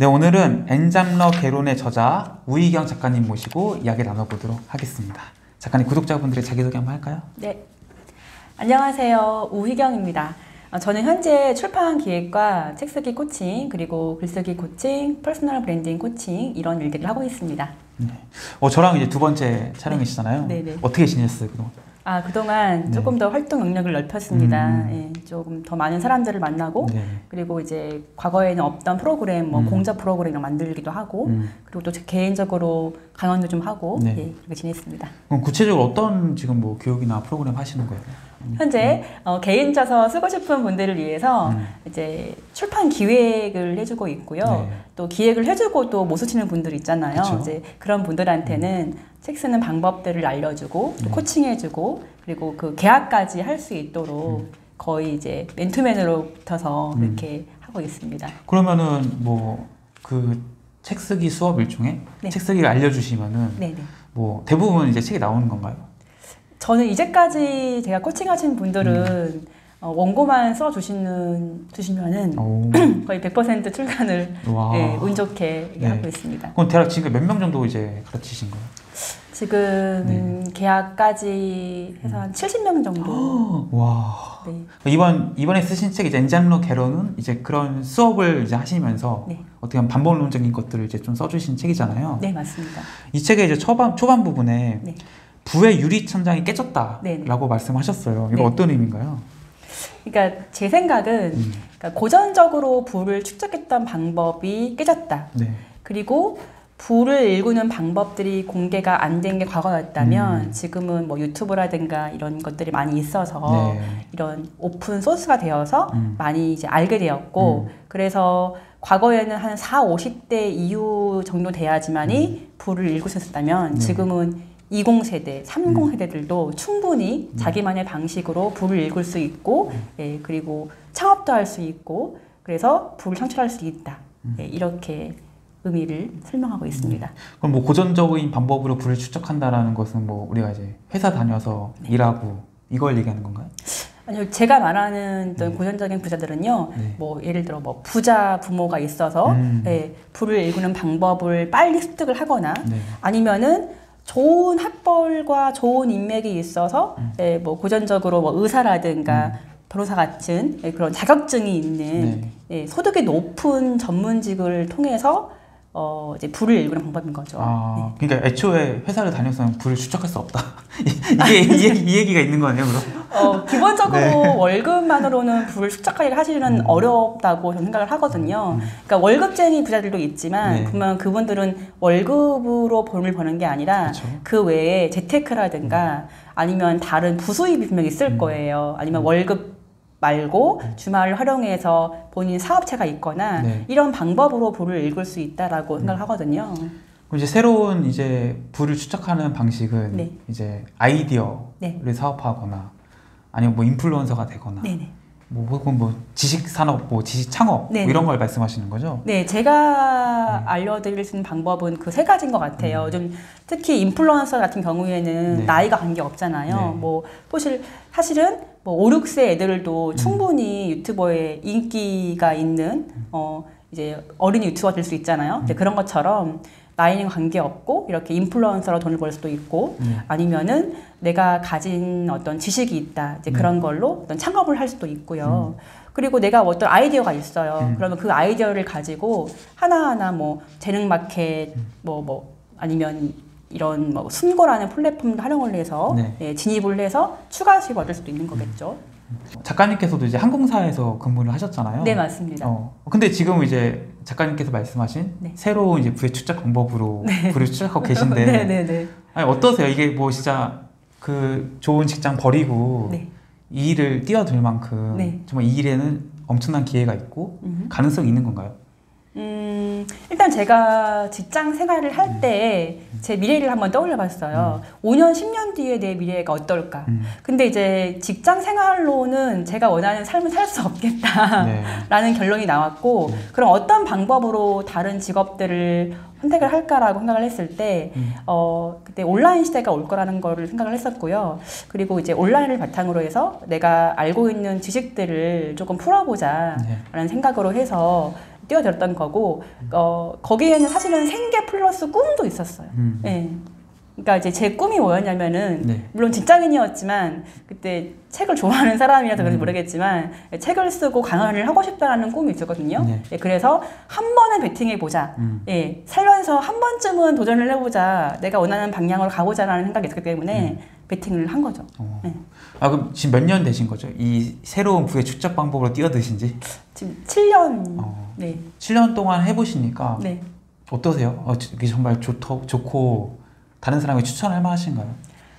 네, 오늘은 엔잡러 개론의 저자 우희경 작가님 모시고 이야기 나눠보도록 하겠습니다. 작가님, 구독자분들의 자기소개 한번 할까요? 네. 안녕하세요. 우희경입니다. 어, 저는 현재 출판 기획과 책 쓰기 코칭, 그리고 글쓰기 코칭, personal branding 코칭 이런 일들을 하고 있습니다. 네. 어, 저랑 이제 두 번째 촬영이시잖아요. 네, 네. 어떻게 지냈어요, 그동안? 아, 그동안 네. 조금 더 활동 영역을 넓혔습니다. 음. 예, 조금 더 많은 사람들을 만나고, 네. 그리고 이제 과거에는 없던 프로그램, 뭐 음. 공저 프로그램을 만들기도 하고, 음. 그리고 또 제 개인적으로 강연도 좀 하고, 네. 예, 그렇게 지냈습니다. 그럼 구체적으로 어떤 지금 뭐 교육이나 프로그램 하시는 거예요? 현재 어, 개인 저서 쓰고 싶은 분들을 위해서 음. 이제 출판 기획을 해주고 있고요. 네. 또 기획을 해주고 또못 쓰시는 분들 있잖아요. 그쵸. 이제 그런 분들한테는 책 쓰는 방법들을 알려주고 또 네. 코칭해주고 그리고 그 계약까지 할 수 있도록 거의 이제 맨투맨으로 붙어서 음. 이렇게 하고 있습니다. 그러면은 뭐 그 책 쓰기 수업 일종의 네. 책 쓰기를 알려주시면은 네네. 뭐 대부분 이제 책이 나오는 건가요? 저는 이제까지 제가 코칭하신 분들은 음. 어, 원고만 써 주시는 주시면은 오. 거의 100% 출간을 와. 예, 운 좋게 네. 하고 있습니다. 그럼 대략 지금 몇 명 정도 이제 가르치신 거예요? 지금 네. 계약까지 해서 한 70명 정도. 와. 네. 이번 이번에 쓰신 책 이제 엔잡러 개론은 이제 그런 수업을 이제 하시면서 네. 어떻게 보면 반복론적인 것들을 이제 좀 써주신 책이잖아요. 네, 맞습니다. 이 책의 이제 초반 초반 부분에 네. 부의 유리 천장이 깨졌다라고 네, 말씀하셨어요. 이거 네. 어떤 의미인가요? 그러니까 제 생각은 음. 그러니까 고전적으로 불을 축적했던 방법이 깨졌다. 네. 그리고 불을 일구는 방법들이 공개가 안 된 게 과거였다면 음. 지금은 뭐 유튜브라든가 이런 것들이 많이 있어서 네. 이런 오픈 소스가 되어서 음. 많이 이제 알게 되었고 그래서 과거에는 한 4, 50대 이후 정도 돼야지만이 불을 읽을 수 있었다면 음. 네. 지금은 20세대, 30세대들도 충분히 음. 자기만의 방식으로 불을 읽을 수 있고 예, 그리고 창업도 할 수 있고 그래서 불을 창출할 수 있다. 음. 예, 이렇게 의미를 설명하고 있습니다. 그럼 뭐 고전적인 방법으로 부를 추적한다라는 것은 뭐 우리가 이제 회사 다녀서 네. 일하고 이걸 얘기하는 건가요? 아니요, 제가 말하는 네. 고전적인 부자들은요, 네. 뭐 예를 들어 뭐 부자 부모가 있어서 음. 예, 불을 일구는 방법을 빨리 습득을 하거나 네. 아니면은 좋은 학벌과 좋은 인맥이 있어서 음. 예, 뭐 고전적으로 뭐 의사라든가 변호사 같은 예, 그런 자격증이 있는 네. 예, 소득이 높은 전문직을 통해서 어, 이제 불을 일구는 방법인 거죠. 아, 그러니까 애초에 회사를 다녀서는 불을 추적할 수 없다. 이게 이, 얘기, 이 얘기가 있는 거네요, 그럼. 어, 기본적으로 네. 월급만으로는 불을 축적하기가 사실은 음. 어렵다고 저는 생각을 하거든요. 그러니까 월급쟁이 부자들도 있지만 네. 그러면 그분들은 월급으로 돈을 버는 게 아니라 그렇죠. 그 외에 재테크라든가 아니면 다른 부수입이 분명히 있을 음. 거예요. 아니면 월급 말고 주말을 활용해서 본인 사업체가 있거나 네. 이런 방법으로 불을 읽을 수 있다라고 생각을 하거든요. 그럼 이제 새로운 이제 부를 추적하는 방식은 네. 이제 아이디어를 네. 사업하거나 아니면 뭐 인플루언서가 되거나 네네. 뭐 혹은 뭐 지식 산업, 뭐 지식 창업 뭐 네. 이런 걸 말씀하시는 거죠? 네, 제가 알려드릴 수 있는 방법은 그 세 가지인 것 같아요. 좀 특히 인플루언서 같은 경우에는 음. 네. 나이가 관계 없잖아요. 네. 뭐 사실 사실은 뭐 5, 6세 음. 애들도 충분히 유튜버에 인기가 있는 어 이제 어린이 유튜버 될 수 있잖아요. 음. 그런 것처럼 나이는 관계 없고 이렇게 인플루언서로 돈을 벌 수도 있고 네. 아니면은 내가 가진 어떤 지식이 있다. 이제 네. 그런 걸로 어떤 창업을 할 수도 있고요. 그리고 내가 어떤 아이디어가 있어요. 음. 그러면 그 아이디어를 가지고 하나하나 뭐 재능 마켓 음. 뭐뭐 아니면 이런 뭐 순고라는 플랫폼 활용을 해서 네. 예, 진입을 해서 추가 수입 얻을 수도 있는 거겠죠. 작가님께서도 이제 항공사에서 근무를 하셨잖아요. 네 맞습니다. 어, 근데 지금 이제 작가님께서 말씀하신 네. 새로운 이제 부의 추적 방법으로 부를 추적하고 계신데 네네네. 아니, 어떠세요? 이게 뭐 진짜 그 좋은 직장 버리고 네. 이 일을 뛰어들 만큼 네. 정말 이 일에는 엄청난 기회가 있고 음. 가능성이 있는 건가요? 음, 일단 제가 직장 생활을 할 때 제 미래를 한번 떠올려 봤어요. 5년, 10년 뒤에 내 미래가 어떨까? 음. 근데 이제 직장 생활로는 제가 원하는 삶을 살 수 없겠다. 네. 라는 결론이 나왔고, 네. 그럼 어떤 방법으로 다른 직업들을 선택을 할까라고 생각을 했을 때, 음. 어, 그때 온라인 시대가 올 거라는 거를 생각을 했었고요. 그리고 이제 온라인을 바탕으로 해서 내가 알고 있는 지식들을 조금 풀어보자. 네. 라는 생각으로 해서 뛰어들었던 거고 어, 거기에는 사실은 생계 플러스 꿈도 있었어요. 음. 예. 그러니까 이제 제 꿈이 뭐였냐면은 네. 물론 직장인이었지만 그때 책을 좋아하는 사람이라서 그런지 음. 모르겠지만 책을 쓰고 강연을 하고 싶다라는 꿈이 있었거든요. 네. 예, 그래서 한 번은 베팅해 보자. 음. 예, 살면서 한 번쯤은 도전을 해보자. 내가 원하는 방향으로 가보자라는 생각이 있었기 때문에 베팅을 한 거죠. 어. 네. 아 그럼 지금 몇 년 되신 거죠? 이 새로운 부의 추적 방법으로 뛰어드신 지? 지금 7년. 어. 네. 7년 동안 해보시니까 네. 어떠세요? 어, 이게 정말 좋더, 좋고 다른 사람에게 추천할 만하신가요?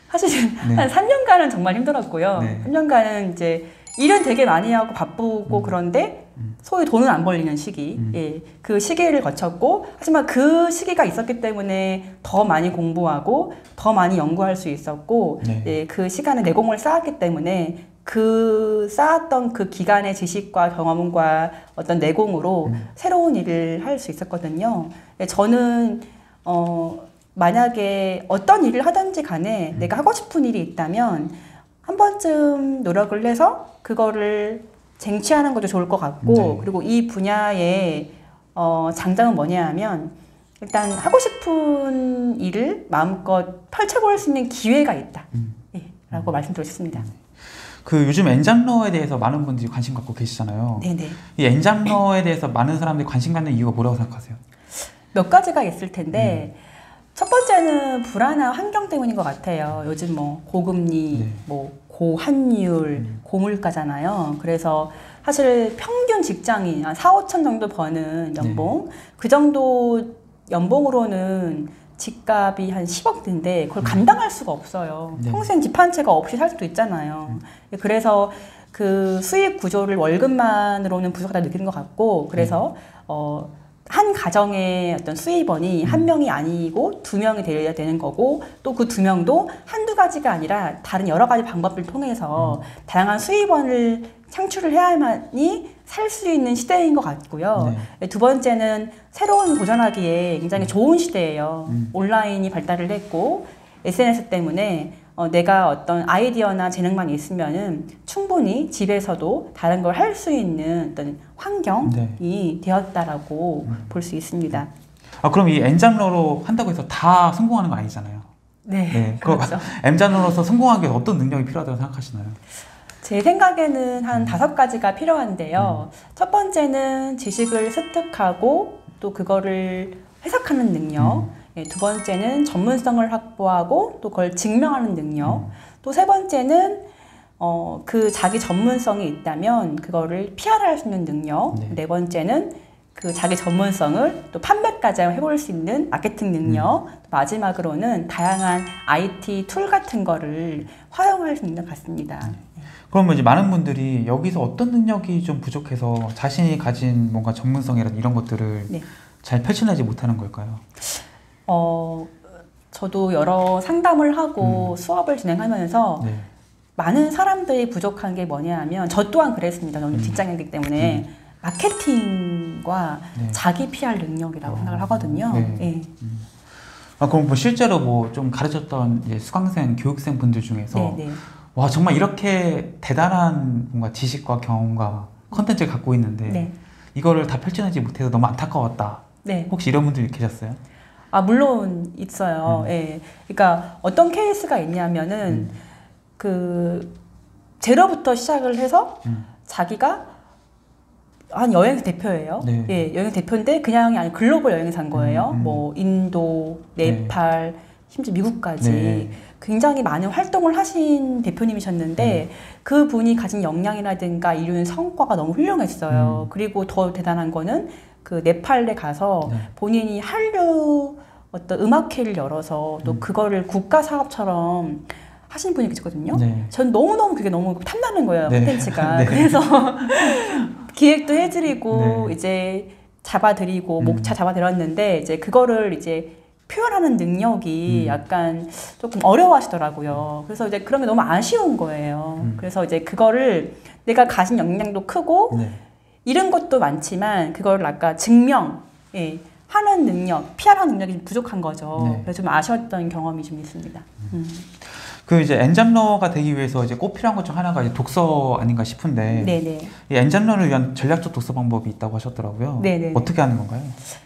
사실 네. 한 3년간은 정말 힘들었고요. 네. 3년간은 이제 일은 되게 많이 하고 바쁘고 음. 그런데 음. 소위 돈은 안 벌리는 시기. 음. 예. 그 시기를 거쳤고 하지만 그 시기가 있었기 때문에 더 많이 공부하고 더 많이 연구할 수 있었고 네. 예, 그 시간에 내공을 쌓았기 때문에 그 쌓았던 그 기간의 지식과 경험과 어떤 내공으로 음. 새로운 일을 할 수 있었거든요. 예, 저는 어 만약에 어떤 일을 하든지 간에 음. 내가 하고 싶은 일이 있다면 한 번쯤 노력을 해서 그거를 쟁취하는 것도 좋을 것 같고 네. 그리고 이 분야의 어, 장점은 뭐냐 하면 일단 하고 싶은 일을 마음껏 펼쳐볼 수 있는 기회가 있다. 음. 예, 라고 말씀드리고 싶습니다. 그 요즘 엔잡러에 대해서 많은 분들이 관심 갖고 계시잖아요. 네네. 이 엔잡러에 대해서 많은 사람들이 관심 갖는 이유가 뭐라고 생각하세요? 몇 가지가 있을 텐데 첫 번째는 불안한 환경 때문인 것 같아요. 요즘 뭐 고금리, 네. 뭐 고환율, 음. 고물가잖아요. 그래서 사실 평균 직장인 한 4, 5천 정도 버는 연봉 그 정도 연봉으로는 집값이 한 10억인데 그걸 감당할 수가 없어요. 네. 평생 집 한 채가 없이 살 수도 있잖아요. 그래서 그 수익 구조를 월급만으로는 부족하다 느끼는 것 같고 그래서 어, 한 가정의 어떤 수입원이 한 명이 아니고 두 명이 되어야 되는 거고 또 그 두 명도 한두 가지가 아니라 다른 여러 가지 방법을 통해서 다양한 수입원을 창출을 해야만이 살 수 있는 시대인 것 같고요. 두 번째는 새로운 도전하기에 굉장히 좋은 시대예요. 음. 온라인이 발달을 했고 SNS 때문에 어, 내가 어떤 아이디어나 재능만 있으면은 충분히 집에서도 다른 걸 할 수 있는 어떤 환경이 네. 되었다라고 음. 볼수 있습니다. 아 그럼 이 엔잡러로 한다고 해서 다 성공하는 거 아니잖아요. 네, 네, 그렇죠. 엔잡러로서 성공하기 위해 어떤 능력이 필요하다고 생각하시나요? 제 생각에는 음. 한 다섯 가지가 필요한데요. 첫 번째는 지식을 습득하고 또 그거를 해석하는 능력. 음. 예, 두 번째는 전문성을 확보하고 또 그걸 증명하는 능력. 음. 또세 번째는 어, 그 자기 전문성이 있다면 그거를 PR할 수 있는 능력. 네. 네, 번째는 그 자기 전문성을 또 판매까지 해볼 수 있는 마케팅 능력. 음. 또 마지막으로는 다양한 IT 툴 같은 거를 활용할 수 있는 것 같습니다. 그러면 이제 많은 분들이 여기서 어떤 능력이 좀 부족해서 자신이 가진 뭔가 전문성이라든 이런 것들을 네. 잘 펼쳐내지 못하는 걸까요? 어, 저도 여러 상담을 하고 수업을 진행하면서 네. 많은 사람들이 부족한 게 뭐냐 하면 저 또한 그랬습니다. 저는 음. 직장이기 때문에 마케팅과 네. 자기 PR 능력이라고 어. 생각을 하거든요. 네. 예. 아 그럼 뭐 실제로 뭐 좀 가르쳤던 수강생, 교육생 분들 중에서 네, 네. 와 정말 이렇게 대단한 뭔가 지식과 경험과 컨텐츠를 갖고 있는데 네. 이거를 다 펼쳐내지 못해서 너무 안타까웠다. 네. 혹시 이런 분들 계셨어요? 아, 물론 있어요. 음. 예. 그러니까 어떤 케이스가 있냐면은 음. 그 제로부터 시작을 해서 음. 자기가 한 여행 대표예요. 네. 예, 여행 대표인데 그냥이 아니 글로벌 여행사인 거예요. 음, 음. 뭐 인도, 네팔, 심지어 미국까지 네. 굉장히 많은 활동을 하신 대표님이셨는데 음. 그 분이 가진 역량이라든가 이룬 성과가 너무 훌륭했어요. 음. 그리고 더 대단한 거는 그 네팔에 가서 네. 본인이 한류 어떤 음악회를 열어서 또 음. 그거를 국가 사업처럼 하신 분이 계시거든요. 네. 전 너무너무 그게 너무 탐나는 거예요, 네. 콘텐츠가. 네. 그래서 기획도 해드리고, 네. 이제 잡아드리고, 음. 목차 잡아드렸는데, 이제 그거를 이제 표현하는 능력이 음. 약간 조금 어려워하시더라고요. 그래서 이제 그런 게 너무 아쉬운 거예요. 음. 그래서 이제 그거를 내가 가진 역량도 크고, 네. 이런 것도 많지만, 그걸 아까 증명, 예, 하는 능력, PR하는 능력이 좀 부족한 거죠. 네. 그래서 좀 아쉬웠던 경험이 좀 있습니다. 음. 그 이제 엔잡러가 되기 위해서 이제 꼭 필요한 것 중 하나가 이제 독서 아닌가 싶은데 네네. 이 엔잡러를 위한 전략적 독서 방법이 있다고 하셨더라고요. 네네. 어떻게 하는 건가요?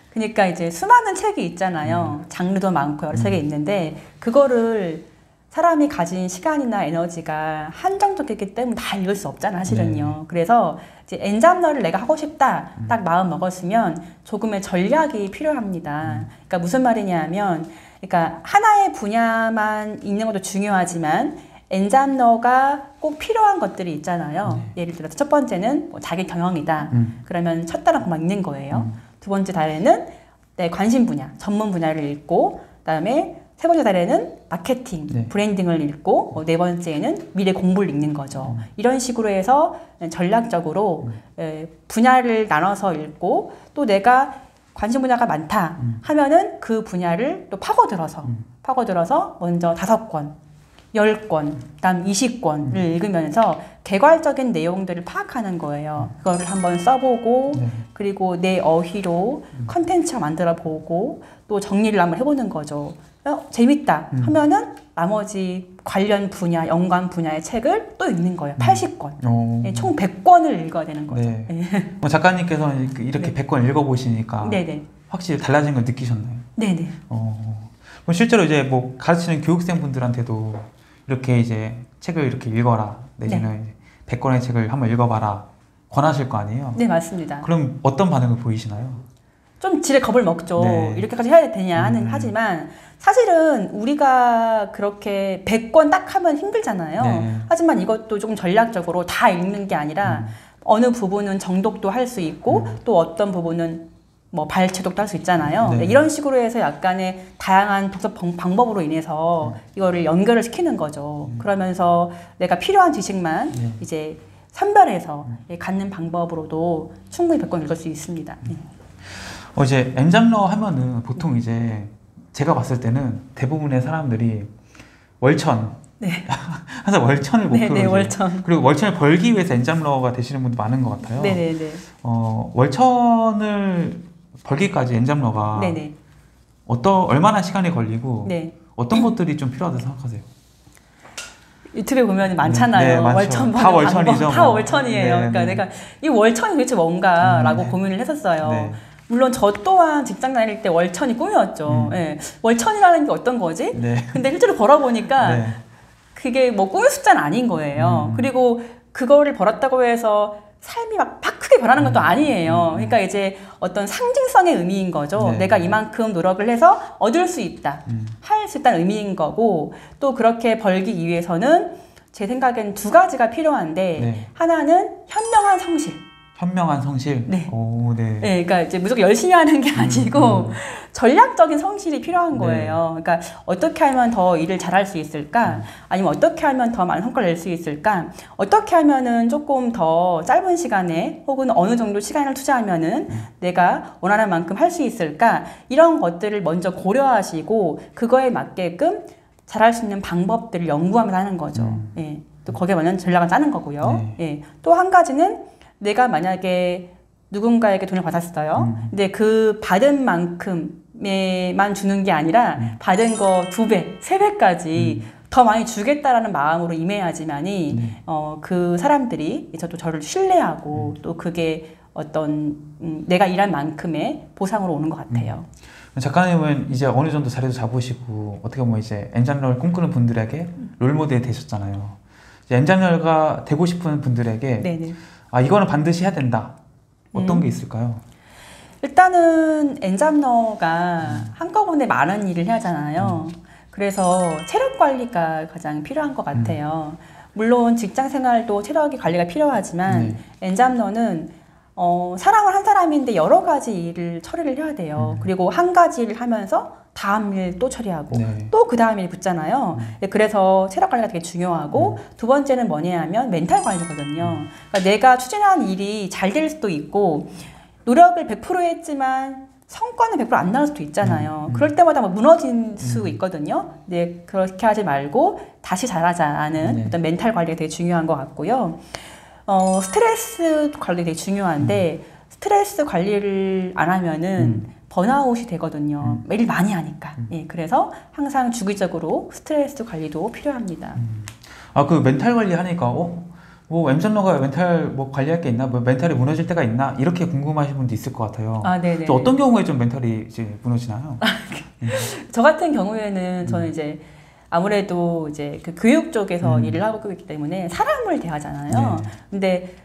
그러니까 이제 수많은 책이 있잖아요. 장르도 많고 여러 책이 있는데 그거를 사람이 가진 시간이나 에너지가 한정적이기 때문에 다 읽을 수 없잖아 사실은요. 그래서 이제 엔잡러를 내가 하고 싶다 딱 마음 먹었으면 조금의 전략이 필요합니다. 그러니까 무슨 말이냐면, 그러니까 하나의 분야만 읽는 것도 중요하지만 엔잡러가 꼭 필요한 것들이 있잖아요. 예를 들어서 첫 번째는 뭐 자기 경영이다. 음. 그러면 첫 단어 그만 읽는 거예요. 두 번째 달에는 내 관심 분야, 전문 분야를 읽고, 그다음에 세 번째 달에는 마케팅, 네. 브랜딩을 읽고, 어, 네 번째는 미래 공부를 읽는 거죠. 이런 식으로 해서 전략적으로 에, 분야를 나눠서 읽고, 또 내가 관심 분야가 많다 하면은 그 분야를 또 파고들어서, 파고들어서 먼저 다섯 권, 열 권, 그다음 20권을 읽으면서 개괄적인 내용들을 파악하는 거예요. 그거를 한번 써보고 네. 그리고 내 어휘로 컨텐츠를 만들어 보고 또 정리를 한번 해보는 거죠. 어, 재밌다 하면은 나머지 관련 분야, 연관 분야의 책을 또 읽는 거예요. 80권. 어. 예, 총 100권을 읽어야 되는 거죠. 네. 예. 뭐 작가님께서는 이렇게 네. 100권 읽어보시니까 네네. 확실히 달라진 걸 느끼셨나요? 네네. 어. 그럼 실제로 이제 뭐 가르치는 교육생 분들한테도 이렇게 이제 책을 이렇게 읽어라 내지는 100권의 책을 한번 읽어봐라 권하실 거 아니에요? 네, 맞습니다. 그럼 어떤 반응을 보이시나요? 좀 지레 겁을 먹죠. 네. 이렇게까지 해야 되냐 하는 음. 하지만 사실은 우리가 그렇게 100권 딱 하면 힘들잖아요. 네. 하지만 이것도 조금 전략적으로 다 읽는 게 아니라 음. 어느 부분은 정독도 할 수 있고 또 어떤 부분은 뭐 발췌독도 할 수 있잖아요. 네. 네, 이런 식으로 해서 약간의 다양한 독서 방- 방법으로 인해서 음. 이거를 연결을 시키는 거죠. 그러면서 내가 필요한 지식만 네. 이제 선별해서 예, 갖는 방법으로도 충분히 100권 읽을 수 있습니다. 네. 어, 이제 엔잡러 하면은 보통 이제 제가 봤을 때는 대부분의 사람들이 월천 네. 항상 월천을 네, 목표로 네, 이제 월천. 그리고 월천을 벌기 위해서 엔잡러가 되시는 분도 많은 것 같아요. 네네네. 어, 월천을 벌기까지 엔잡러가 네네. 어떤 얼마나 시간이 걸리고 네. 어떤 것들이 좀 필요하다고 생각하세요? 유튜브에 보면 많잖아요. 네. 월천 다 월천이죠, 방법, 다 뭐. 월천이에요. 네, 그러니까 네. 내가 이 월천이 도대체 뭔가라고 음, 네. 고민을 했었어요. 네. 물론 저 또한 직장 다닐 때 월천이 꿈이었죠. 음. 예. 월천이라는 게 어떤 거지? 네. 근데 실제로 벌어보니까 네. 그게 뭐 꿈의 숫자는 아닌 거예요. 음. 그리고 그거를 벌었다고 해서 삶이 막, 막 크게 변하는 것도 음. 아니에요. 음. 그러니까 이제 어떤 상징성의 의미인 거죠. 네. 내가 이만큼 노력을 해서 얻을 수 있다. 음. 할수 있다는 의미인 거고 또 그렇게 벌기 위해서는 제 생각엔 두 가지가 필요한데 네. 하나는 현명한 성실. 현명한 성실. 네. 오, 네. 네, 그러니까 이제 무조건 열심히 하는 게 아니고 음. 전략적인 성실이 필요한 네. 거예요. 그러니까 어떻게 하면 더 일을 잘할 수 있을까? 아니면 어떻게 하면 더 많은 성과를 낼 수 있을까? 어떻게 하면은 조금 더 짧은 시간에 혹은 어느 정도 시간을 투자하면은 내가 원하는 만큼 할 수 있을까? 이런 것들을 먼저 고려하시고 그거에 맞게끔 잘할 수 있는 방법들을 연구하면서 하는 거죠. 음. 예. 또 거기에 맞는 전략을 짜는 거고요. 네. 예. 또 한 가지는 내가 만약에 누군가에게 돈을 받았어요. 음. 근데 그 받은 만큼에만 주는 게 아니라 음. 받은 거 두 배, 세 배까지 더 많이 주겠다라는 마음으로 임해야지만이 네. 어, 그 사람들이 저도 저를 신뢰하고 또 그게 어떤 음, 내가 일한 만큼의 보상으로 오는 것 같아요. 작가님은 이제 어느 정도 자리도 잡으시고 어떻게 보면 이제 엔잡러를 꿈꾸는 분들에게 롤모델이 되셨잖아요. 이제 엔잡러가 되고 싶은 분들에게 네네. 아 이거는 반드시 해야 된다. 어떤 음. 게 있을까요? 일단은 엔잡러가 한꺼번에 많은 일을 해야 하잖아요. 그래서 체력 관리가 가장 필요한 것 같아요. 물론 직장 생활도 체력이 관리가 필요하지만 네. 엔잡러는 어, 사람을 한 사람인데 여러 가지 일을 처리를 해야 돼요. 음. 그리고 한 가지 일을 하면서 다음 일 또 처리하고 네. 또그 다음 일이 붙잖아요. 네, 그래서 체력 관리가 되게 중요하고 두 번째는 뭐냐 하면 멘탈 관리거든요. 그러니까 내가 추진한 일이 잘 될 수도 있고 노력을 100% 했지만 성과는 100%안 나올 수도 있잖아요. 음, 음. 그럴 때마다 막 무너질 수 음. 있거든요. 네, 그렇게 하지 말고 다시 잘하자는 네. 어떤 멘탈 관리가 되게 중요한 것 같고요. 어, 스트레스 관리 되게 중요한데 스트레스 관리를 안 하면은 음. 번아웃이 되거든요. 음. 매일 많이 하니까. 음. 예, 그래서 항상 주기적으로 스트레스 관리도 필요합니다. 아 그 멘탈 관리 하니까 어? 뭐 엔잡러가 멘탈 뭐 관리할 게 있나? 뭐 멘탈이 무너질 때가 있나? 이렇게 궁금하신 분도 있을 것 같아요. 아, 네네. 좀 어떤 경우에 좀 멘탈이 이제 무너지나요? 저 같은 경우에는 음. 저는 이제 아무래도 이제 그 교육 쪽에서 음. 일을 하고 있기 때문에 사람을 대하잖아요. 네. 근데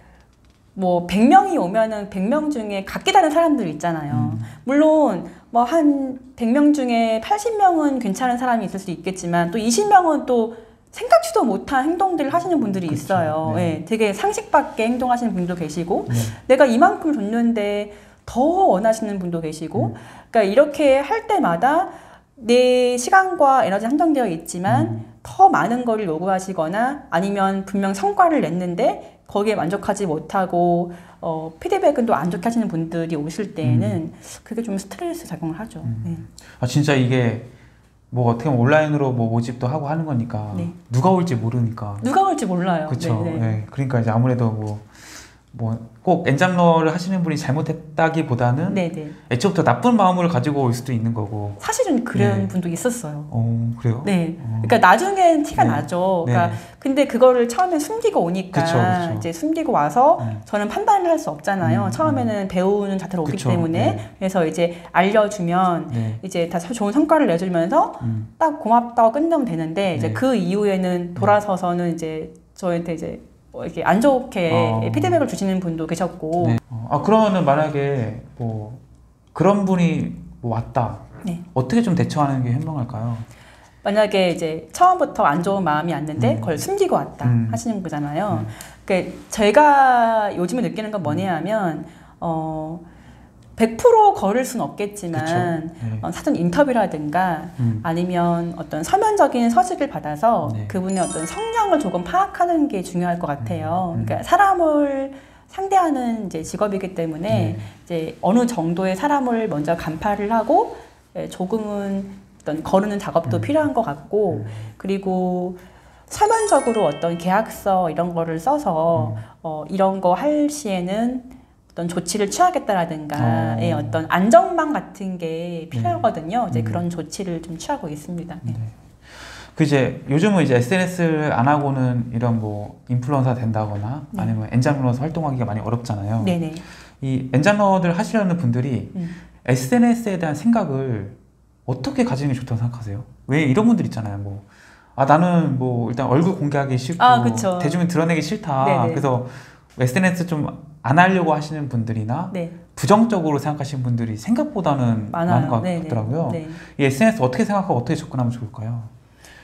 뭐 100명이 오면은 100명 중에 각기 다른 사람들 있잖아요. 음. 물론 뭐 한 100명 중에 80명은 괜찮은 사람이 있을 수 있겠지만 또 20명은 또 생각지도 못한 행동들을 하시는 분들이 그렇죠. 있어요. 네. 예, 되게 상식밖에 행동하시는 분도 계시고 네. 내가 이만큼 줬는데 더 원하시는 분도 계시고 음. 그러니까 이렇게 할 때마다 내 시간과 에너지 한정되어 있지만 음. 더 많은 거를 요구하시거나 아니면 분명 성과를 냈는데 거기에 만족하지 못하고 어, 피드백은 또 안 좋게 하시는 분들이 오실 때에는 그게 좀 스트레스 작용을 하죠. 음. 네. 아 진짜 이게 뭐 어떻게 보면 온라인으로 뭐 모집도 하고 하는 거니까 네. 누가 올지 모르니까 누가 올지 몰라요. 그렇죠. 네. 그러니까 이제 아무래도 뭐 뭐 꼭 엔잡러를 하시는 분이 잘못했다기보다는 네, 네. 애초부터 나쁜 마음을 가지고 올 수도 있는 거고. 사실은 그런 네. 분도 있었어요. 어 그래요? 네. 어. 그러니까 나중엔 티가 네. 나죠. 네. 그러니까 근데 그거를 처음에 숨기고 오니까 그쵸, 그쵸. 이제 숨기고 와서 음. 저는 판단을 할 수 없잖아요. 음, 처음에는 배우는 자태로 오기 그쵸, 때문에 네. 그래서 이제 알려주면 네. 이제 다 좋은 성과를 내주면서 음. 딱 고맙다고 끝내면 되는데 이제 네. 그 이후에는 돌아서서는 이제 저한테 이제 뭐 이렇게 안 좋게 어. 피드백을 주시는 분도 계셨고 네. 어, 아 그러면은 만약에 뭐 그런 분이 뭐 왔다. 네. 어떻게 좀 대처하는 게 현명할까요? 만약에 이제 처음부터 안 좋은 마음이 왔는데 음. 그걸 숨기고 왔다 음. 하시는 거잖아요. 음. 그러니까 제가 요즘에 느끼는 건 뭐냐면 어 100% 걸을 수는 없겠지만. 네. 어, 사전 인터뷰라든가 음. 아니면 어떤 서면적인 서식을 받아서 네. 그분의 어떤 성향을 조금 파악하는 게 중요할 것 같아요. 음. 그러니까 사람을 상대하는 이제 직업이기 때문에 네. 이제 어느 정도의 사람을 먼저 간파를 하고 예, 조금은 어떤 거르는 작업도 음. 필요한 것 같고 음. 그리고 서면적으로 어떤 계약서 이런 거를 써서 음. 어, 이런 거 할 시에는 어떤 조치를 취하겠다라든가 어. 예, 어떤 안전망 같은 게 필요하거든요. 이제 음. 그런 조치를 좀 취하고 있습니다. 네. 네. 그 이제 요즘은 이제 SNS를 안 하고는 이런 뭐 인플루언서 된다거나 네. 아니면 엔잡러로서 활동하기가 많이 어렵잖아요. 네네. 이 엔잡러들 하시려는 분들이 음. SNS에 대한 생각을 어떻게 가지는 게 좋다고 생각하세요? 왜 이런 분들 있잖아요. 뭐, 아, 나는 뭐, 일단 얼굴 공개하기 싫고, 아. 대중에 드러내기 싫다. 네네. 그래서 SNS 좀 안 하려고 하시는 분들이나 네. 부정적으로 생각하시는 분들이 생각보다는 많은 많아요. 것 네네. 같더라고요. 네. 이 SNS 어떻게 생각하고 어떻게 접근하면 좋을까요?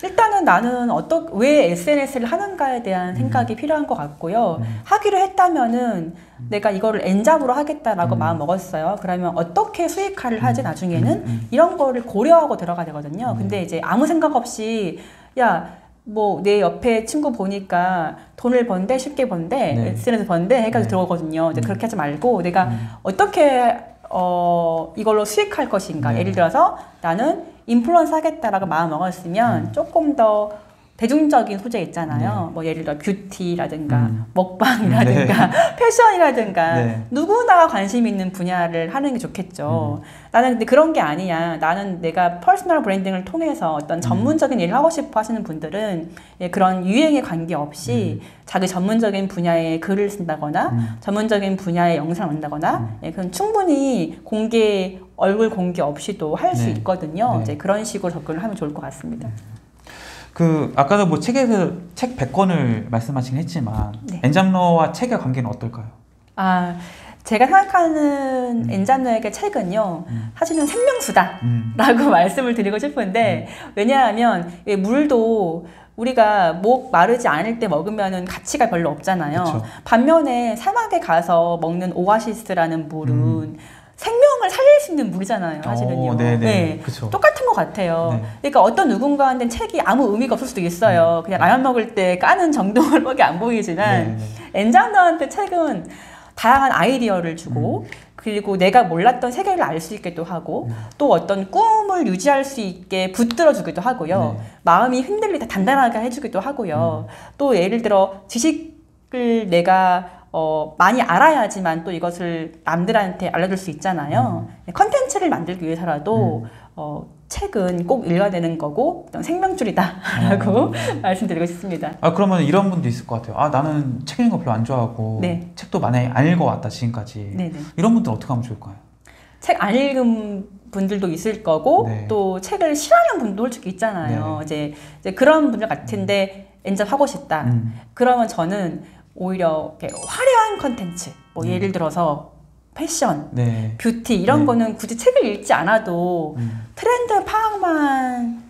일단은 나는 어떠, 왜 SNS를 하는가에 대한 음. 생각이 필요한 것 같고요. 음. 하기로 했다면은 내가 이거를 N잡으로 하겠다라고 음. 마음 먹었어요. 그러면 어떻게 수익화를 하지 음. 나중에는 음, 음. 이런 거를 고려하고 들어가야 되거든요. 음. 근데 이제 아무 생각 없이 야, 뭐 내 옆에 친구 보니까 돈을 번대 쉽게 번대 네. SNS 번대 해가지고 네. 들어오거든요. 이제 음. 그렇게 하지 말고 내가 음. 어떻게 어 이걸로 수익할 것인가. 네. 예를 들어서 나는 인플루언서 하겠다라고 마음 먹었으면 음. 조금 더 대중적인 소재 있잖아요. 뭐 예를 들어 뷰티라든가 음. 먹방이라든가 패션이라든가 네. 누구나 관심 있는 분야를 하는 게 좋겠죠. 음. 나는 근데 그런 게 아니야. 나는 내가 personal branding을 통해서 음. 어떤 전문적인 일을 하고 싶어 하시는 분들은 예, 그런 유행에 관계없이 자기 전문적인 분야의 글을 쓴다거나 음. 전문적인 분야의 영상을 만든다거나 음. 예, 그건 충분히 공개 얼굴 공개 없이도 할수 네. 있거든요. 네. 이제 그런 식으로 접근을 하면 좋을 것 같습니다. 그, 아까도 뭐 책에서 책 100권을 말씀하시긴 했지만, 네. 엔잡러와 책의 관계는 어떨까요? 아, 제가 생각하는 음. 엔잡러에게 책은요, 음. 사실은 생명수다. 음. 라고 말씀을 드리고 싶은데, 왜냐하면 이 물도 우리가 목 마르지 않을 때 먹으면 가치가 별로 없잖아요. 그쵸. 반면에 사막에 가서 먹는 오아시스라는 물은 음. 생명을 살릴 수 있는 물이잖아요, 사실은요. 어, 네네. 네. 그쵸. 똑같은 것 같아요. 네. 그러니까 어떤 누군가한테는 책이 아무 의미가 없을 수도 있어요. 그냥 라면 먹을 때 까는 정도밖에 안 보이지만, 네. 엔장너한테 책은 다양한 아이디어를 주고 그리고 내가 몰랐던 세계를 알 수 있게도 하고 음. 또 어떤 꿈을 유지할 수 있게 붙들어 주기도 하고요. 네. 마음이 흔들리다 단단하게 해주기도 하고요. 또 예를 들어 지식을 내가 어, 많이 알아야지만 또 이것을 남들한테 알려줄 수 있잖아요. 컨텐츠를 만들기 위해서라도 어, 책은 꼭 읽어야 되는 거고 생명줄이다라고 어. 말씀드리고 싶습니다. 아 그러면 이런 분도 있을 것 같아요. 아 나는 책 읽는 거 별로 안 좋아하고 네. 책도 많이 안 읽어왔다 지금까지. 네네. 이런 분들은 어떻게 하면 좋을까요? 책 안 읽은 분들도 있을 거고 네. 또 책을 싫어하는 분도 솔직히 있잖아요. 이제, 이제 그런 분들 같은데 엔잡 하고 싶다. 음. 그러면 저는 오히려 이렇게 화려한 컨텐츠, 뭐 음. 예를 들어서 패션, 네. 뷰티 이런 네. 거는 굳이 책을 읽지 않아도 음. 트렌드 파악만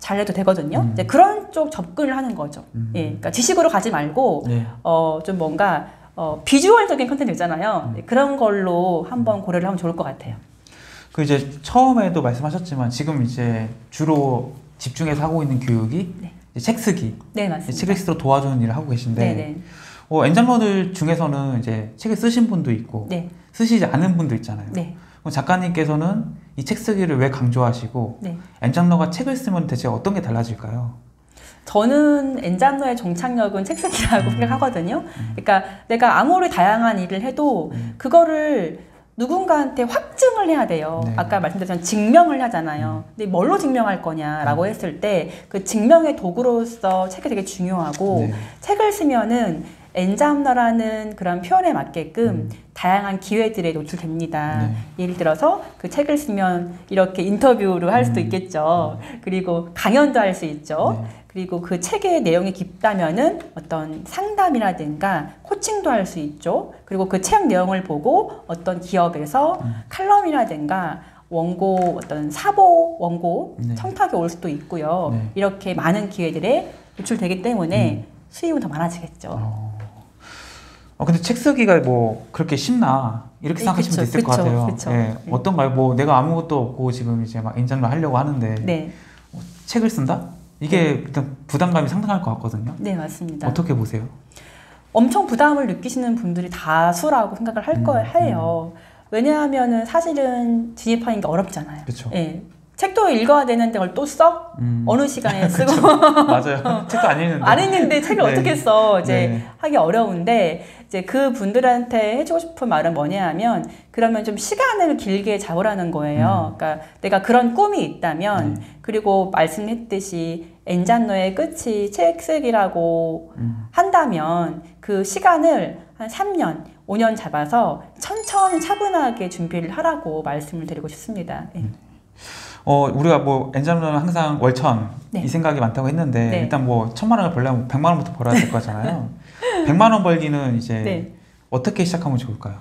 잘해도 되거든요. 음. 이제 그런 쪽 접근을 하는 거죠. 음. 예, 그러니까 지식으로 가지 말고 네. 어, 좀 뭔가 어, 비주얼적인 컨텐츠 있잖아요. 음. 그런 걸로 한번 고려를 하면 좋을 것 같아요. 그 이제 처음에도 말씀하셨지만 지금 이제 주로 집중해서 하고 있는 교육이 네. 책 쓰기, 네, 맞습니다. 책 읽기로 도와주는 일을 하고 계신데 네, 네. 어, 엔잡러들 중에서는 이제 책을 쓰신 분도 있고 네, 쓰시지 않은 분도 있잖아요. 네, 그럼 작가님께서는 이 책 쓰기를 왜 강조하시고 네. 엔잡러가 책을 쓰면 대체 어떤 게 달라질까요? 저는 엔잡러의 정착력은 책 쓰기라고 생각하거든요. 그러니까 내가 아무리 다양한 일을 해도 음. 그거를 누군가한테 확증을 해야 돼요. 네. 아까 말씀드렸던 증명을 하잖아요. 근데 뭘로 증명할 거냐라고 했을 때 그 증명의 도구로서 책이 되게 중요하고 네. 책을 쓰면은 엔잡러라는 그런 표현에 맞게끔 음. 다양한 기회들에 노출됩니다. 네. 예를 들어서 그 책을 쓰면 이렇게 인터뷰를 할 수도 음. 있겠죠. 그리고 강연도 할 수 있죠. 네. 그리고 그 책의 내용이 깊다면은 어떤 상담이라든가 코칭도 할 수 있죠. 그리고 그 책 내용을 보고 어떤 기업에서 음. 칼럼이라든가 원고 어떤 사보 원고 네. 청탁이 올 수도 있고요. 네. 이렇게 많은 기회들에 노출되기 때문에 수입은 더 많아지겠죠. 어. 어, 근데 책 쓰기가 뭐 그렇게 쉽나 이렇게 네, 생각하시면 그쵸, 있을 것 그쵸, 같아요. 그쵸. 예, 네. 어떤가요? 뭐 내가 아무것도 없고 지금 이제 막 인장로 하려고 하는데 네, 책을 쓴다? 이게 일단 부담감이 상당할 것 같거든요. 네 맞습니다. 어떻게 보세요? 엄청 부담을 느끼시는 분들이 다수라고 생각을 할 음, 거예요. 왜냐하면은 사실은 진입하는 게 어렵잖아요. 그렇죠. 예. 책도 읽어야 되는데 그걸 또 써? 음, 어느 시간에 쓰고 맞아요. 책도 안 읽는데. 안 했는데 책을 네. 어떻게 써? 이제 네. 하기 어려운데 이제 그 분들한테 해주고 싶은 말은 뭐냐하면 그러면 좀 시간을 길게 잡으라는 거예요. 그러니까 내가 그런 꿈이 있다면 음. 네. 그리고 말씀했듯이 엔잔노의 끝이 책 쓰기라고 음. 한다면 그 시간을 한 3년, 5년 잡아서 천천히 차분하게 준비를 하라고 말씀을 드리고 싶습니다. 예. 어, 우리가 뭐 엔잡러는 항상 월천 네. 이 생각이 많다고 했는데 네. 일단 뭐 천만 원을 벌려면 백만 원부터 벌어야 될 거잖아요. 백만 원 벌기는 이제 네. 어떻게 시작하면 좋을까요?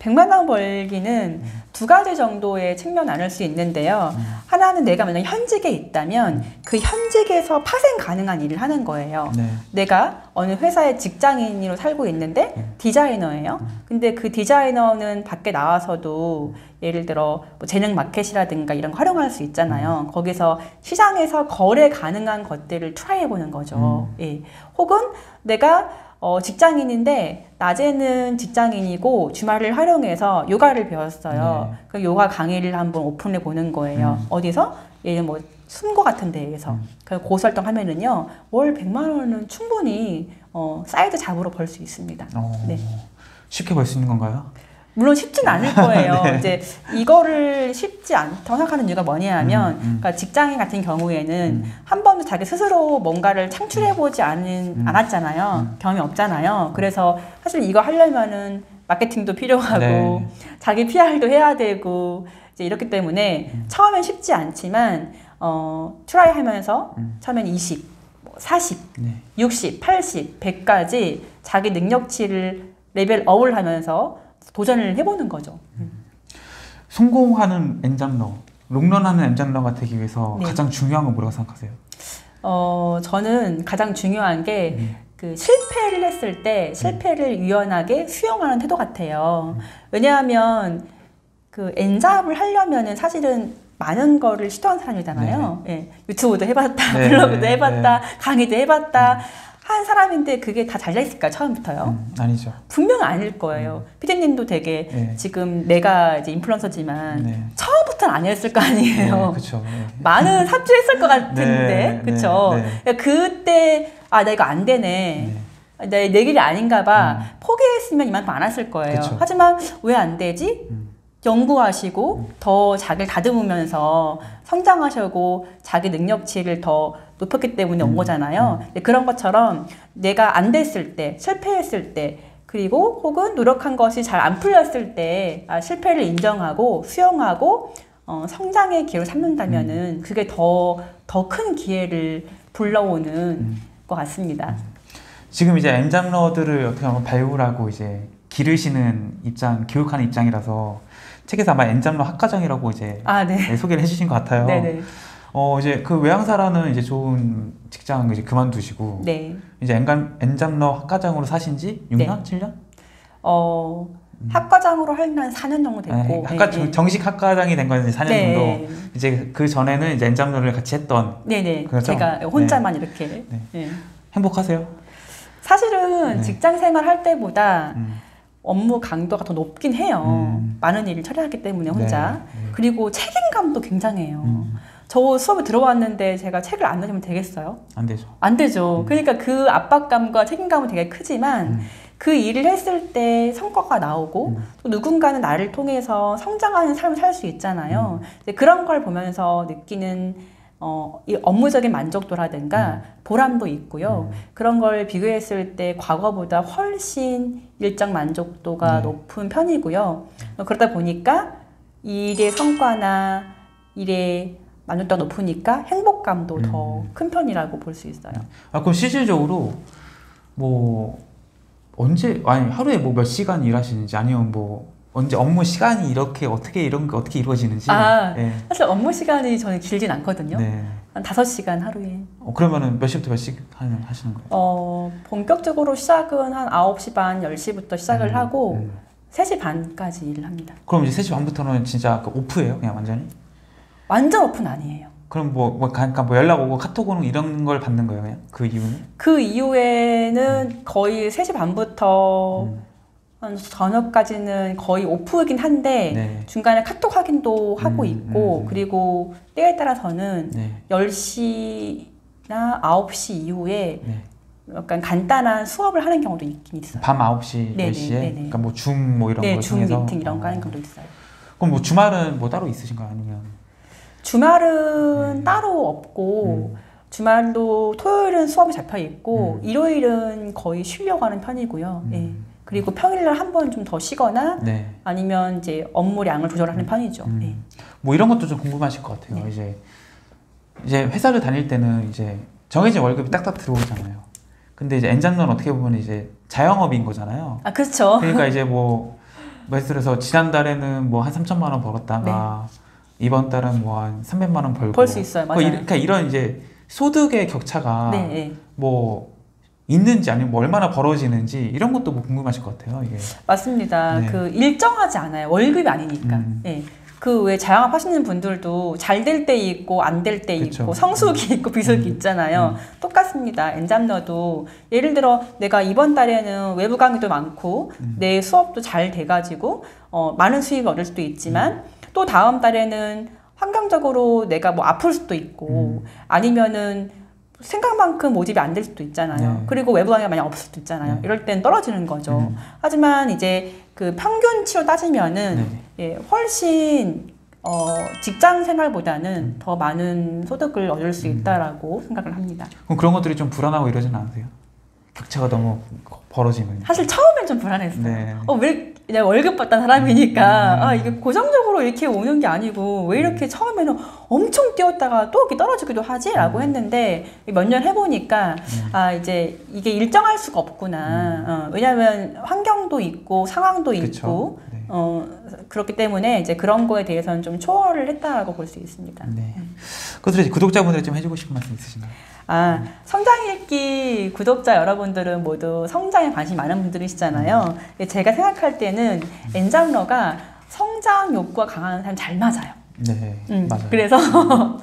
100만 원 벌기는 두 가지 정도의 측면 나눌 수 있는데요. 음. 하나는 내가 만약 현직에 있다면 그 현직에서 파생 가능한 일을 하는 거예요. 네. 내가 어느 회사의 직장인으로 살고 있는데 음. 디자이너예요. 근데 그 디자이너는 밖에 나와서도 예를 들어 뭐 재능 마켓이라든가 이런 거 활용할 수 있잖아요. 음. 거기서 시장에서 거래 가능한 것들을 try 해보는 거죠. 음. 예. 혹은 내가 어, 직장인인데 낮에는 직장인이고 주말을 활용해서 요가를 배웠어요. 네. 그 요가 강의를 한번 오픈해 보는 거예요. 음. 어디서? 예를 뭐 숨고 같은 데에서 음. 그 고수 설정 하면은요 월 100만 원은 충분히 어, side job으로 벌 수 있습니다. 어, 네. 쉽게 벌 수 있는 건가요? 물론 쉽진 않을 거예요. 네. 이제 이거를 쉽지 않다고 생각하는 이유가 뭐냐 하면 음, 음. 그러니까 직장인 같은 경우에는 음. 한 번도 자기 스스로 뭔가를 창출해 보지 않은 음. 않았잖아요. 음. 경험이 없잖아요. 그래서 사실 이거 하려면은 마케팅도 필요하고 네. 자기 PR도 해야 되고 이제 이렇기 때문에 음. 처음엔 쉽지 않지만 어 try 하면서 음. 처음엔 20, 뭐 40, 네. 60, 80, 100까지 자기 능력치를 level up을 하면서 도전을 해보는 거죠. 성공하는 엔잡러, 롱런하는 엔잡러가 되기 위해서 네. 가장 중요한 건 뭐라고 생각하세요? 어, 저는 가장 중요한 게 음. 그 실패를 했을 때 실패를 유연하게 수용하는 태도 같아요. 왜냐하면 그 엔잡을 하려면은 사실은 많은 거를 시도한 사람이잖아요. 예. 유튜브도 해봤다, 네, 블로그도 네, 해봤다, 강의도 해봤다. 한 사람인데 그게 다잘돼 있을까 처음부터요? 음, 아니죠. 분명 아닐 거예요. 피디님도 되게 네. 지금 내가 이제 인플루언서지만 네. 처음부터는 아니었을 거 아니에요. 그렇죠. 많은 삽질했을 것 같은데, 네, 그쵸? 네, 네. 그때 아, 나 이거 안 되네. 네. 내, 내 길이 아닌가 봐 음. 포기했으면 이만큼 안 했을 거예요. 그쵸. 하지만 왜 안 되지? 음. 연구하시고 더 자기를 다듬으면서 성장하시고 자기 능력치를 더 높였기 때문에 온 음. 거잖아요. 근데 그런 것처럼 내가 안 됐을 때, 실패했을 때, 그리고 혹은 노력한 것이 잘 안 풀렸을 때 아, 실패를 인정하고 수용하고 어, 성장의 기회를 삼는다면은 그게 더 더 큰 기회를 불러오는 음. 것 같습니다. 지금 이제 엔잡러들을 어떻게 보면 발굴하고 이제 기르시는 입장, 교육하는 입장이라서 책에서 아마 엔잡러 학과정이라고 이제 아, 네. 네, 소개를 해주신 것 같아요. 네네. 어 이제 그 외항사라는 이제 좋은 직장 이제 그만두시고 네. 이제 엔감 엔잡러 학과장으로 사신 지 6년, 7년? 어, 학과장으로 한 4년 정도 됐고. 네, 학과 네, 네. 정식 학과장이 된 건 이제 4년 네. 정도. 이제 그 전에는 이제 엔잡러를 같이 했던 네네. 그렇죠? 제가 혼자만 이렇게. 네. 네. 행복하세요. 사실은 네. 직장 생활 할 때보다 음. 업무 강도가 더 높긴 해요. 음. 많은 일을 처리하기 때문에 혼자. 네. 네. 그리고 책임감도 굉장해요. 음, 저 수업에 들어왔는데 제가 책을 안 내주면 되겠어요? 안 되죠. 안 되죠. 음. 그러니까 그 압박감과 책임감은 되게 크지만 음. 그 일을 했을 때 성과가 나오고 음. 또 누군가는 나를 통해서 성장하는 삶을 살 수 있잖아요. 음. 그런 걸 보면서 느끼는 어, 이 업무적인 만족도라든가 보람도 있고요. 음. 그런 걸 비교했을 때 과거보다 훨씬 일정 만족도가 네. 높은 편이고요. 어, 그러다 보니까 일의 성과나 일의 만족도가 높으니까 행복감도 더 음. 큰 편이라고 볼 수 있어요. 아 그럼 실질적으로 뭐 언제 아니 하루에 뭐 몇 시간 일하시는지 아니면 뭐 언제 업무 시간이 이렇게 어떻게 이런 게 어떻게 이루어지는지 아, 예. 사실 업무 시간이 저는 길진 않거든요. 네. 한 5시간 하루에. 어, 그러면은 몇 시부터 몇 시간 하시는 거예요? 어, 본격적으로 시작은 한 9시 반, 10시부터 시작을 음, 하고 음. 3시 반까지 일을 합니다. 그럼 이제 3시 반부터는 진짜 그 오프예요? 그냥 완전히? 완전 오픈 아니에요. 그럼 뭐, 뭐, 그러니까 뭐 연락 오고 카톡 오는 이런 걸 받는 거예요, 그냥? 그 이유는? 그 이후에는 거의 3시 반부터 음. 한 저녁까지는 거의 오프이긴 한데 네. 중간에 카톡 확인도 하고 음, 있고 음, 음. 그리고 때에 따라서는 네. 10시나 9시 이후에 네. 약간 간단한 수업을 하는 경우도 있긴 있어요. 밤 9시, 네네, 10시에? 네네. 그러니까 뭐 줌 뭐 이런 네, 거 줌 통해서? 미팅 이런 거 하는 어. 경우도 있어요. 그럼 뭐 주말은 뭐 따로 있으신가요? 아니면? 주말은 네. 따로 없고 음. 주말도 토요일은 수업이 잡혀 있고 음. 일요일은 거의 쉬려고 하는 편이고요. 음. 예. 그리고 평일날 한 번 좀 더 쉬거나 네. 아니면 이제 업무량을 조절하는 편이죠. 음. 예. 뭐 이런 것도 좀 궁금하실 것 같아요. 네. 이제 이제 회사를 다닐 때는 이제 정해진 월급이 딱딱 들어오잖아요. 근데 이제 엔잡러는 어떻게 보면 이제 자영업인 거잖아요. 아 그렇죠. 그러니까 이제 뭐 예를 들어서 지난달에는 뭐 한 3천만 원 벌었다가 이번 달은 뭐 한 300만 원 벌고 네. 벌수 있어요. 그 맞아요. 이- 그러니까 이런 이제 소득의 격차가 네, 예. 뭐 있는지 아니면 뭐 얼마나 벌어지는지 이런 것도 뭐 궁금하실 것 같아요. 이게 맞습니다. 네. 그 일정하지 않아요. 월급이 아니니까. 음. 예. 그왜 자영업 하시는 분들도 잘 될 때 있고 안 될 때. 있고 성수기 있고 비수기 음. 있잖아요. 똑같습니다. 엔잡너도 예를 들어 내가 이번 달에는 외부 강의도 많고 음. 내 수업도 잘 돼가지고 어, 많은 수익을 얻을 수도 있지만 음. 또 다음 달에는 환경적으로 내가 뭐 아플 수도 있고 음. 아니면은 생각만큼 모집이 안 될 수도 있잖아요. 네. 그리고 외부 강의가 많이 없을 수도 있잖아요. 네. 이럴 땐 떨어지는 거죠. 음. 하지만 이제 그 평균치로 따지면은 네. 예, 훨씬 어, 직장 생활보다는 음. 더 많은 소득을 얻을 수 있다라고 생각을 합니다. 그럼 그런 것들이 좀 불안하고 이러진 않으세요? 격차가 너무 벌어지면. 사실 처음엔 좀 불안했어요. 네. 어, 왜 그냥 월급 받던 사람이니까 음. 아, 이게 고정적으로 이렇게 오는 게 아니고 왜 이렇게 처음에는 엄청 뛰었다가 또 이렇게 떨어지기도 하지라고 음. 했는데 몇 년 해보니까 음. 아 이제 이게 일정할 수가 없구나. 어, 왜냐하면 환경도 있고 상황도 있고 그쵸. 네. 어, 그렇기 때문에 이제 그런 거에 대해서는 좀 초월을 했다라고 볼 수 있습니다. 네. 그것을 이제 구독자분들 좀 해주고 싶은 말씀 있으신가요? 아, 성장일기 구독자 여러분들은 모두 성장에 관심이 많은 분들이시잖아요. 제가 생각할 때는 엔잡러가 성장 욕구가 강한 사람 잘 맞아요. 네, 음, 맞아요. 그래서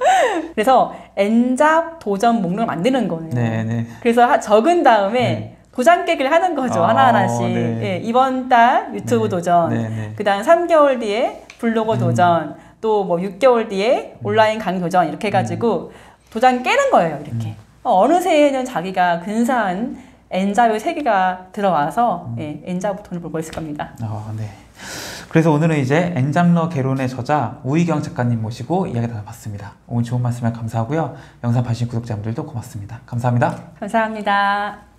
그래서 엔잡 도전 목록을 만드는 거예요. 네, 네. 그래서 하- 적은 다음에 네. 도장 깨기를 하는 거죠. 아, 하나하나씩. 네. 예, 이번 달 유튜브 네. 도전, 네, 네. 그다음 3개월 뒤에 블로거 음. 도전, 또 뭐 6개월 뒤에 온라인 강의 도전 이렇게 해가지고 도장 깨는 거예요. 이렇게 음. 어, 어느새는 자기가 근사한 N자의 세계가 들어와서 음. 예, N자부 돈을 벌고 있을 겁니다. 아, 네. 그래서 오늘은 이제 엔잡러 개론의 저자 우희경 작가님 모시고 이야기 나눠봤습니다. 오늘 좋은 말씀을 감사하고요. 영상 봐주신 구독자분들도 고맙습니다. 감사합니다. 감사합니다.